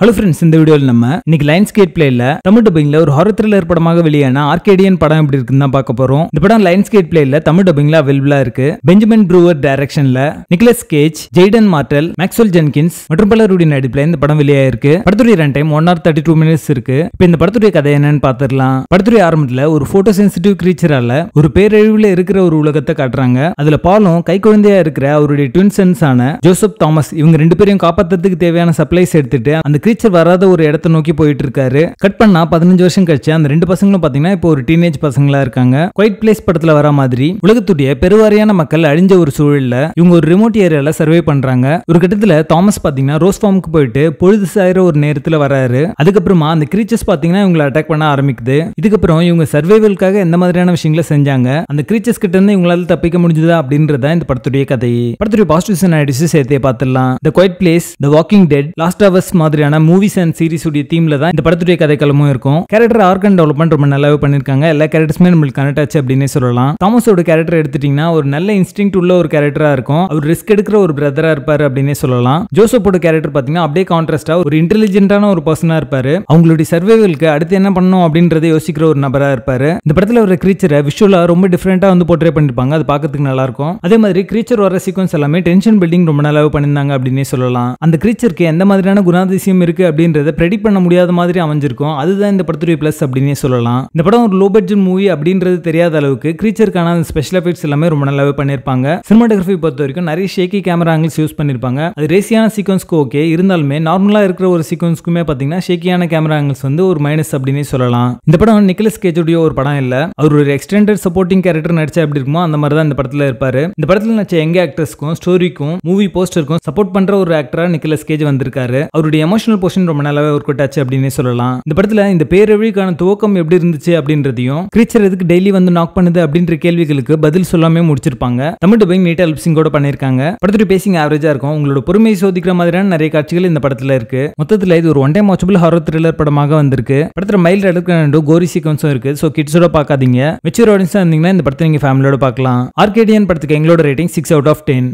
Hello friends இந்த வீடியோவில் நம்ம இன்னைக்கு லைன்ஸ் கேட் பிளேல தமிழ் டப்பிங்ல ஒரு ஹாரர் த்ரில்லர் படமாக வெளியான ஆர்கேடியன் படம் எப்படி இருக்குன்னு தான் பார்க்க போறோம். இந்த படம் லைன்ஸ் கேட் பிளேல தமிழ் டப்பிங்ல அவைலபிளா இருக்கு. பெஞ்சமின் ப்ரூவர் டைரக்ஷன்ல Nicolas Cage Jaden Martell Maxwell Jenkins மற்றும் பலருடைய நடிப்புல இந்த படம் வெளியாயிருக்கு. படத்துடைய run time one hour thirty two minutes இருக்கு. இப்போ இந்த படத்துடைய கதை என்னன்னு பார்த்துடலாம். படத்துடைய ஆரம்பத்துல ஒரு போட்டோ சென்சிட்டிவ் கிரீச்சரால ஒரு பேரழிவுல இருக்கிற ஒரு உலகத்தை காட்டுறாங்க. அதுல பாலும் கை குழந்தையா இருக்கிற அவருடைய ட்வின் சன்ஸ் ஆன ஜோசப் தாமஸ் இவங்க ரெண்டு பேரையும் காப்பாத்துறதுக்கு தேவையான சப்ளைஸ் எடுத்துட்டு அந்த கிரீச்சர் வராத ஒரு இடத்த நோக்கி போயிட்டு இருக்காரு கட் பண்ணா பதினஞ்சு வருஷம் கழிச்சு அந்த ரெண்டு பசங்களும் பாத்தீங்கன்னா இப்போ ஒரு டீனேஜ் பசங்களா இருக்காங்க. குவைட் பிளேஸ் படத்துல வர மாதிரி உலகத்துடைய பெருவாரியான மக்கள் அழிஞ்ச ஒரு சூழல்ல இவங்க ஒரு ரிமோட் ஏரியால சர்வே பண்றாங்க. ஒரு கட்டத்துல தாமஸ் பாத்தீங்கன்னா ரோஸ் ஃபார்முக்கு போயிட்டு பொழுது சாயிர ஒரு நேரத்துல வராரு. அதுக்கப்புறமா அந்த கிரீச்சர்ஸ் பாத்தீங்கன்னா இவங்களை அட்டாக் பண்ண ஆரம்பிக்குது. இதுக்கப்புறம் இவங்க சர்வைவலுக்காக எந்த மாதிரியான விஷயங்களை செஞ்சாங்க. அந்த கிரீச்சர்ஸ் கிட்ட இருந்து இவங்களால தப்பிக்க முடிஞ்சதா அப்படின்றத இந்த படத்துடைய கதை. படத்துடைய பாசிட்டிவ்ஸ் அண்ட் நெகட்டிவ்ஸ் சேர்த்தே பார்த்துடலாம். The quiet place the walking dead last of us மாதிரியான மூவிஸ் அண்ட் சீரிஸ் உடைய தீம்ல தான் இந்த படத்துடைய கதைக்களமும் இருக்கும். கேரக்டர் ஆர்க் அண்ட் டெவலப்மெண்ட் ரொம்ப நல்லாவே பண்ணிருக்காங்க. எல்லா கேரக்டர்ஸுமே நம்மளுக்கு கனெக்ட் ஆச்சு அப்படின்னே சொல்லலாம். தாமஸோட கேரக்டர் எடுத்துட்டீங்கன்னா ஒரு நல்ல இன்ஸ்டிங் உள்ள ஒரு கேரக்டரா இருக்கும். அவர் ரிஸ்க் எடுக்கிற ஒரு பிரதரா இருப்பாரு அப்படின்னே சொல்லலாம். ஜோசப்போட கேரக்டர் பாத்தீங்கன்னா அப்படியே கான்ட்ராஸ்டா ஒரு இன்டெலிஜென்ட்டான ஒரு பர்சனா இருப்பாரு. அவங்களுடைய சர்வைவலுக்கு அடுத்து என்ன பண்ணணும் அப்படின்றத யோசிக்கிற ஒரு நபரா இருப்பாரு. இந்த படத்துல ஒரு கிரீச்சரை விஷுவலா ரொம்ப டிஃப்ரெண்ட்டாக வந்து போர்ட்ரே பண்ணிருப்பாங்க. அது பார்க்கறதுக்கு நல்லா இருக்கும் அதே மாதிரி கிரீச்சர் வர சீக்வன்ஸ் எல்லாமே டென்ஷன் பில்டிங் ரொம்ப நல்லாவே பண்ணியிருந்தாங்க அப்படின்னே சொல்லலாம். அந்த கிரீச்சருக்கு எந்த மாதிரியான குணாதிசயம் இருக்கு அப்படின்றத ப்ரெடிக்ட் பண்ண முடியாத மாதிரி அமைஞ்சிருக்கும். அதுதான் இந்த படத்துடைய ப்ளஸ் அப்படின்னே சொல்லலாம். இந்த படம் ஒரு லோ பட்ஜெட் மூவி அப்படின்றது தெரியாத அளவுக்கு கிரீச்சருக்கான அந்த ஸ்பெஷல் எஃபெக்ட்ஸ் எல்லாமே ரொம்ப நல்லாவே பண்ணியிருப்பாங்க. சினிமாட்டோகிராஃபி பொறுத்த வரைக்கும் நிறைய ஷேக்கி கேமரா ஆங்கிள்ஸ் யூஸ் பண்ணியிருப்பாங்க. அது ரேசியான சீக்வன்ஸ்க்கு ஓகே இருந்தாலுமே நார்மலா இருக்கிற ஒரு சீக்வன்ஸ்க்குமே பார்த்தீங்கன்னா ஷேக்கியான கேமரா ஆங்கிள்ஸ் வந்து ஒரு மைனஸ் அப்படின்னே சொல்லலாம். இந்த படம் நிக்கலஸ் கேஜுடைய ஒரு படம் இல்லை. அவர் ஒரு எக்ஸ்டெண்டட் சப்போர்ட்டிங் கேரக்டர் நடிச்சா எப்படி இருக்குமோ அந்த மாதிரி தான் இந்த படத்தில் இருப்பார். இந்த படத்தில் நடிச்ச எங்க ஆக்டர்ஸ்க்கும் ஸ்டோரிக்கும் மூவி போஸ்டருக்கும் சப்போர்ட் பண்ற ஒரு ஆக்டரா நிக்கலஸ் கேஜ் வந்திருக்காரு. அவருடைய எமோஷனல் போர்ஷன் ரொம்ப நல்லாவே ஒர்க் அவுட் ஆச்சு அப்படின்னே சொல்லலாம். இந்த படத்துல இந்த பேரழிவுக்கான துவக்கம் எப்படி இருந்துச்சு அப்படின்றதையும் கிரீச்சர் எதுக்கு டெய்லி வந்து நாக் பண்ணுது அப்படின்ற கேள்விகளுக்கு பதில் சொல்லாமே முடிச்சிருப்பாங்க. தமிழ் டப்பிங் நீட்டா லிப்சிங்கோட பண்ணிருக்காங்க படத்துடைய பேசிங் ஆவரேஜா இருக்கும். உங்களோட பொறுமையை சோதிக்கிற மாதிரியான நிறைய காட்சிகள் இந்த படத்துல இருக்கு. மொத்தத்துல இது ஒரு one time watchable horror thriller படமாக வந்திருக்கு. படத்துல மைல்டு எடுக்க கோரி சீக்வன்ஸும் இருக்கு. ஸோ கிட்ஸோட பார்க்காதீங்க. மெச்சூர் ஆடியன்ஸா இருந்தீங்கன்னா இந்த படத்தை நீங்க ஃபேமிலியோட பார்க்கலாம். ஆர்கேடியன் படத்துக்கு எங்களோட rating six out of ten